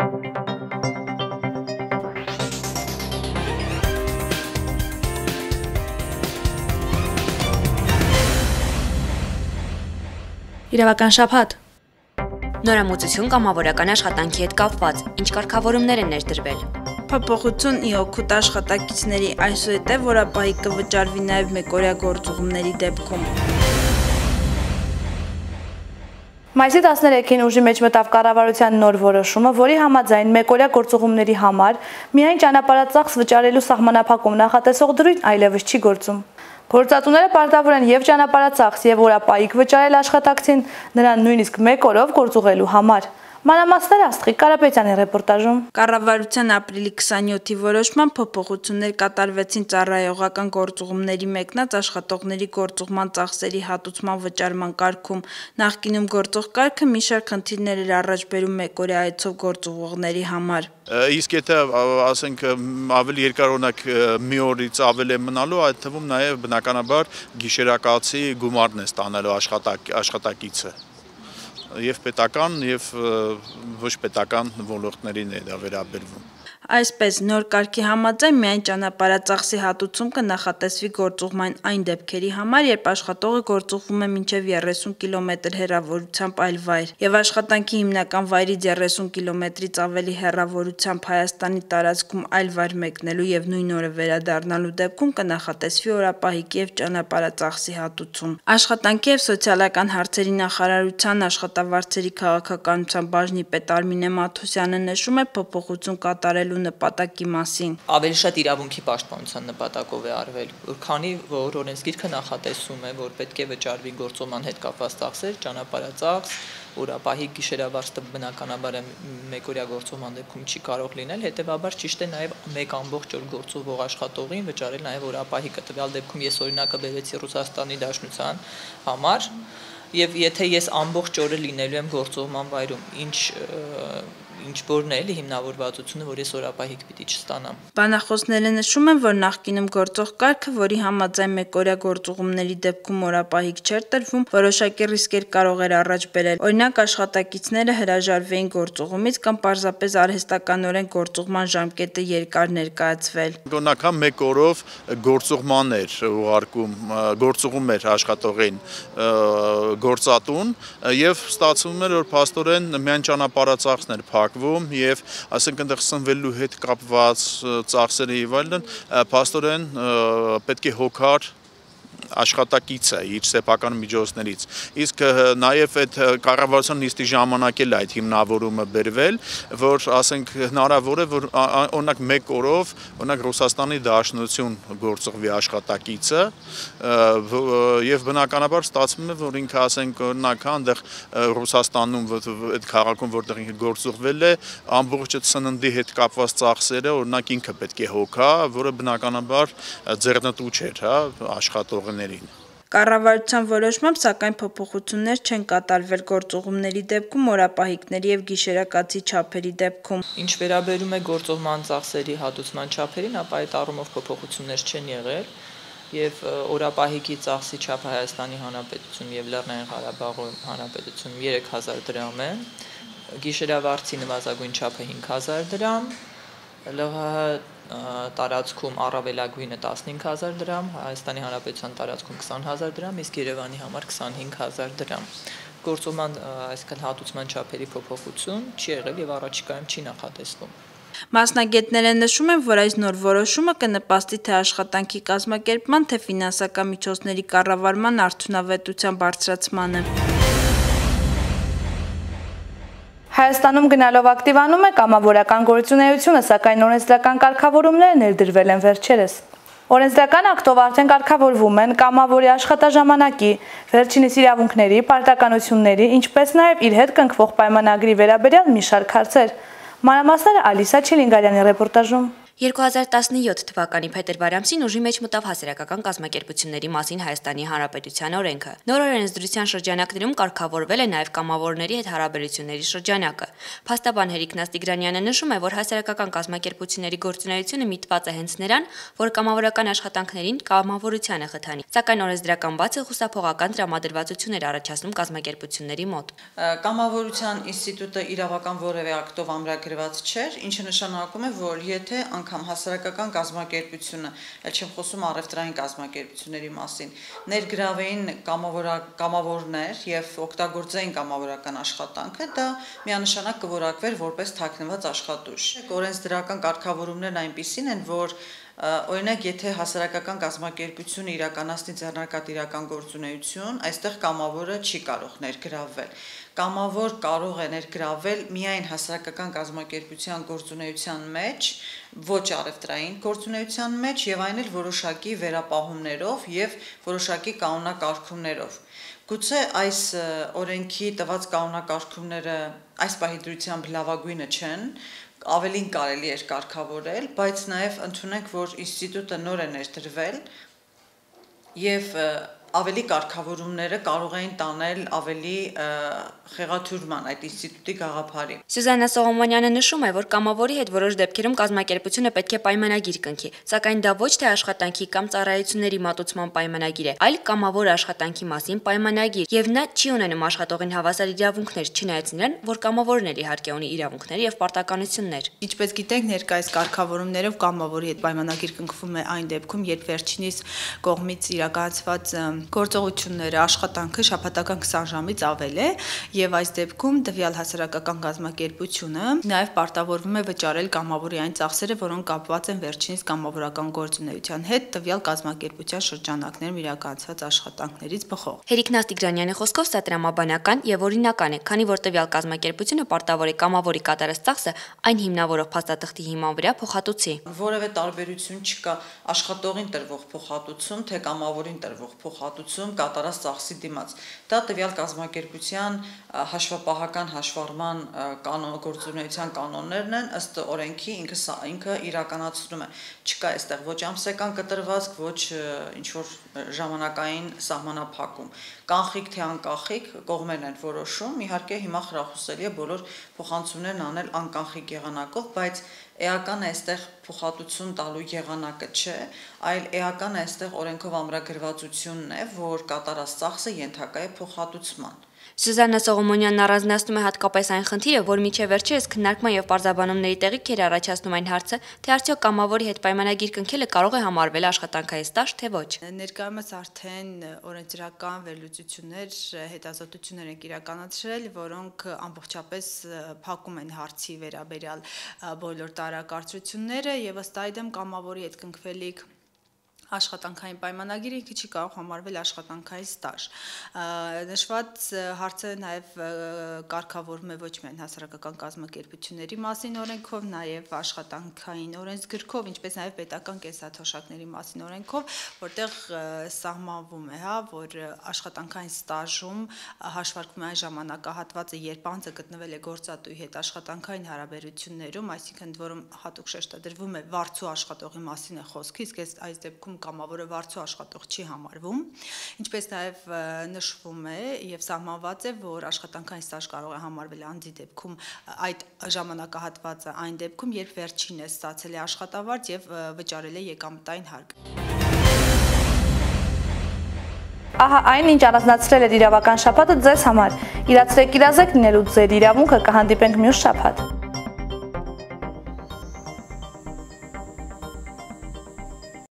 Իրավական շփաթ Նորամուծություն կամավորական աշխատանքի հետ կապված, ինչ կարգավորումներ են ներդրվել։ Փոփոխություն ի օգուտ աշխատակիցների այսուհետև որապահի կվճարվի նաև մեկօրյա գործուղումների դեպքում։ Մայիսի 13-ին ուժի մեջ մտավ կառավարության նոր որոշումը, որի համաձայն մեկօրյա գործուղումների համար միայն ճանապարհածախս վճարելու սահմանափակում նախատեսող դրույթ այլևս չի գործում։ Գործատուները պարտավոր են եւ ճանապարհածախս եւ օրապայիկ վճարել աշխատակցին նրան նույնիսկ 1 օրով գործուղելու համար։ Մանրամասները Աստղիկ Կարապետյանի ռեպորտաժում։ Կառավարության ապրիլի 27-ի որոշման փոփոխություններ կատարվեցին ծառայողական գործուղումների մեկնած աշխատողների գործուղման ծախսերի հատուցման վճարման կարգում։ Նախկինում գործող կարգը մի շարք խնդիրներ էր առաջ բերում մեկօրյա այցով գործուղողների համար։ Իսկ եթե ասենք ավելի երկար օրինակ մի օրից ավել է մնալու, այդ թվում նաև բնականաբար գիշերակացի գումարն է ստանալու աշխատակ, աշխատակիցը եւ պետական եւ ոչ պետական ոլորտներին է դա վերաբերվում։ Այսպես նոր կարգի համաձայն միայն ճանապարհածախսի հատուցում կնախատեսվի գործուղման այն դեպքերի համար, երբ աշխատողը գործուղվում է մինչև 30 կիլոմետր հեռավորությամբ այլ վայր, եւ աշխատանքի հիմնական վայրից 30 կիլոմետրից ավելի հեռավորությամբ Հայաստանի տարածքում այլ վայր մեկնելու եւ նույն օրը վերադառնալու դեպքում կնախատեսվի օրապահիկի եւ ճանապարհածախսի հատուցում։ Աշխատանքի եւ սոցիալական հարցերի նախարարության աշխատավարձերի քաղաքականության բաժնի պետ Արմինե Մաթոսյանը նշում է փոփոխություն կատարելու նպատակի մասին։ Ավելի շատ իրավունքի պաշտպանության նպատակով է արվել, որքանի որ օրենսգիրքը նախատեսում է, որ պետք է վճարվի գործոման հետ կապված ծախսեր, ճանապարհածախս, օրապահի գիշերավարձը բնականաբար մեկօրյա գործոման դեպքում չի կարող լինել, հետեւաբար ճիշտ է նաև մեկ ամբողջ օր գործողող աշխատողին վճարել նաև օրապահիկը։ Տվյալ դեպքում ես օրինակը բերեցի Ռուսաստանի Դաշնության համար, եւ եթե ես ամբողջ օրը լինելու եմ գործողման վայրում, ինչ ինչ որն է էլի հիմնավորվածությունը, որ ես օրապահիկ պիտի չստանամ։ Բանախոսները նշում են, որ նախկինում գործող կարգը, որի համաձայն մեկօրյա գործուղումների դեպքում օրապահիկ չէր տրվում, որոշակի ռիսկեր կարող էր առաջ բերել։ Օրինակ աշխատակիցները հրաժարվեին գործուղումից կամ պարզապես արհեստականորեն գործուղման ժամկետը երկար ներկայացվել։ Օրինական 1 օրով գործուղման էր ուղարկում, գործուղում էր աշխատողին գործատուն եւ ստացվում էր որ փաստորեն միայն ճանապարհածախսն էր փակ փակվում եւ ասենք այնտեղ սնվելու հետ կապված ծախսերը եւ այլն փաստորեն պետք է հոգար աշխատակիցը իր սեփական միջոցներից։ Իսկ նաև այդ կառավարության նիստի ժամանակ էլ այդ հիմնավորումը բերվել, որ ասենք հնարավոր է որ օրինակ 1 օրով օրինակ Ռուսաստանի Դաշնություն գործողվի աշխատակիցը եւ բնականաբար ստացվում է որ ինքը ասենք օրինակ այնտեղ Ռուսաստանում այդ քաղաքում որտեղ ինքը գործողվել է ամբողջը սննդի հետ կապված ծախսերը օրինակ ինքը պետք է հոգա, որը բնականաբար ձեռնտու չէր, հա, աշխատողը ընկերներին։ Կառավարության որոշմամբ սակայն փոփոխություններ չեն կատարվել գործողումների դեպքում օրապահիկների եւ գիշերակացի չափերի դեպքում։ Ինչ վերաբերում է գործողման ծախսերի հատուցման չափերին, ապա այդ առումով փոփոխություններ չեն եղել եւ օրապահիկի ծախսի չափը Հայաստանի Հանրապետությունում եւ Լեռնային Ղարաբաղի Հանրապետությունում 3000 դրամ է, գիշերավարձի նվազագույն չափը 5000 դրամ, ԼՂՀ տարածքում առավելագույնը 15000 դրամ, Հայաստանի Հանրապետության տարածքում 20000 դրամ, իսկ Երևանի համար 25000 դրամ։ Գործոման այսքան հատուցման չափերի փոփոխություն չի եղել եւ առաջիկայում չի նախատեսվում։ Մասնագետները նշում են, որ այս նոր որոշումը կնպաստի թե աշխատանքի կազմակերպման, թե ֆինանսական միջոցների կառավարման արդյունավետության բարձրացմանը։ Հայաստանում գնալով ակտիվանում է կամավորական գործունեությունը, սակայն օրենսդրական կարգավորումները ներդրվել են վերջերս։ Օրենսդրական ակտով արդեն կարգավորվում են կամավորի աշխատաժամանակի, վերջինիս իրավունքների, պարտականությունների, ինչպես նաև իր հետ կնքվող պայմանագրի վերաբերյալ մի շարք հարցեր։ Մանրամասները Ալիսա Չիլինգարյանի ռեպորտաժում։ 2017 թվականի փետրվար ամսին ուժի մեջ մտավ հասարակական կազմակերպությունների մասին Հայաստանի Հանրապետության օրենքը։ Նոր օրենսդրության շրջանակներում կարգավորվել է նաև կամավորների հետ հարաբերությունների շրջանակը։ Փաստաբան Հերիկ Նաստիգրանյանը նշում է, որ հասարակական կազմակերպությունների գործունեությունը միտված է հենց նրան, որ կամավորական աշխատանքներին կամավորությանը խթանի։ Սակայն օրենսդրական բացը խուսափողական տրամադրվածություններ առաջացնում կազմակերպությունների մոտ։ Կամավորության ինստիտուտը իրավական որևէ ակտով ամրագրված չէր, ինչը նշանակում է, որ եթե անգամ հասարակական կազմակերպությունը, ել չեմ խոսում առևտրային կազմակերպությունների մասին, ներգրավեին կամավորներ եւ օգտագործեին կամավորական աշխատանքը, դա միանշանակ կորակվեր որպես թաքնված աշխատուժ։ Օրենսդրական կարգավորումներն այնպիսին են, որ օրինակ եթե հասարակական կազմակերպությունը իրականացնի ձեռնարկատիրական գործունեություն, այստեղ կամավորը չի կարող ներգրավվել կամավոր կարող է ներգրավել միայն հասարակական կազմակերպության գործունեության մեջ, ոչ առևտրային գործունեության մեջ եւ այն էլ որոշակի վերապահումներով եւ որոշակի կանոնակարգումներով։ Գուցե այս օրենքի տված կանոնակարգումները այս պահի դրությամբ լավագույնը չեն, ավելին կարելի էր կարգավորել, բայց նաև ընդունենք, որ ինստիտուտը նոր է ներդրվել եւ ավելի կարգավորումները կարող էին տանել ավելի խեղաթյուրման այդ ինստիտուտի գաղափարի։ Սյուզաննա Սողոմոնյանը նշում է, որ կամավորի հետ որոշ դեպքերում կազմակերպությունը պետք է պայմանագիր կնքի, սակայն դա ոչ թե աշխատանքի կամ ծառայությունների մատուցման պայմանագիր է, այլ կամավոր աշխատանքի մասին պայմանագիր, եւ նա չի ունենում աշխատողին հավասար իրավունքներ, չնայած նրան, որ կամավորն էլ իհարկե ունի իրավունքներ եւ պարտականություններ։ Ինչպես գիտենք, ներկայիս կարգավորումներով կամավորի հետ պայմանագիր կնքվում է այն դեպքում, երբ վերջինիս կողմից իրականացված գործողությունները, աշխատանքը շաբաթական 20 ժամից ավել է եւ այս դեպքում տվյալ հասարակական գազམ་ակերպությունը նաեւ պարտավորվում է վճարել կամավորի այն ծախսերը, որոնք կապված են վերջինիս կամավորական գործունեության հետ տվյալ կազմակերպության շրջանակներում իրականացված աշխատանքներից բխող։ Հերիկնաս Տիգրանյանի խոսքով սա տրամաբանական եւ օրինական է, քանի որ տվյալ կազմակերպությունը պարտավոր է կամավորի կատարած ծախսը այն հիմնավորով փաստաթղթի հիման վրա փոխհատուցի։ Որևէ տարբերություն չկա աշխատողին տրվող փոխհատուցում, թե կամավորին տրվող փոխհատուցում հատուցում կատարած ծախսի դիմաց։ Դա տվյալ կազմակերպության հաշվապահական հաշվառման կանոն գործունեության կանոններն են ըստ օրենքի ինքը ինքը իրականացնում է։ Չկա այստեղ ոչ ամսական կտրվածք, ոչ ինչ որ ժամանակային սահմանափակում։ Կանխիկ թե անկախիկ կողմերն են որոշում։ Իհարկե հիմա խրախուսելի է բոլոր փոխանցումներն անել անկախիկ եղանակով, բայց էական է այստեղ փոխհատուցում տալու եղանակը չէ, այլ էական է այստեղ օրենքով ամրագրվածությունն է, որ կատարած ծախսը ենթակա է փոխհատուցման։ Սուզաննա Սողոմոնյանն առանձնացնում է հատկապես այն խնդիրը, որ միջև վերջերս քննարկման եւ պարզաբանումների տեղիք էր առաջացնում այն հարցը, թե արդյոք կամավորի հետ պայմանագիր կնքելը կարող է համարվել աշխատանքային ստաժ, թե ոչ։ Ներկայումս արդեն օրենսդրական վերլուծություններ, հետազոտություններ են իրականացրել, որոնք ամբողջապես փակում են հարցի վերաբերյալ բոլոր տարակարծությունները եւ ըստ այդմ կամավորի հետ կնքվելիք աշխատանքային պայմանագիրը ինքը չի կարող համարվել աշխատանքային ստաժ։ Նշված հարցը նաև կարգավորվում է ոչ միայն հասարակական կազմակերպությունների մասին օրենքով, նաև աշխատանքային օրենսգրքով, ինչպես նաև պետական կենսաթոշակների մասին օրենքով, որտեղ սահմանվում է, հա, որ աշխատանքային ստաժում հաշվարկվում է այն ժամանակահատվածը, երբ անձը գտնվել է գործատուի հետ աշխատանքային հարաբերություններում, այսինքն որում հատուկ շեշտադրվում է վարձու աշխատողի մասին է խոսքը, իսկ այս դեպքում կամավորը վարձու աշխատող չի համարվում, ինչպես նաև նշվում է եւ սահմանված է, որ աշխատանքային ստաժ կարող է համարվել անձի դեպքում այդ ժամանակահատվածը այն դեպքում, երբ վերջինը ստացել է աշխատավարձ եւ վճարել է եկամտային հարկ։ Ահա այն ինչ առանձնացրել էր իրավական շփաթը ձեզ համար։ Իրացրեք իրազեկ լինելու ձեր իրավունքը կհանդիպենք մյուս շփաթ։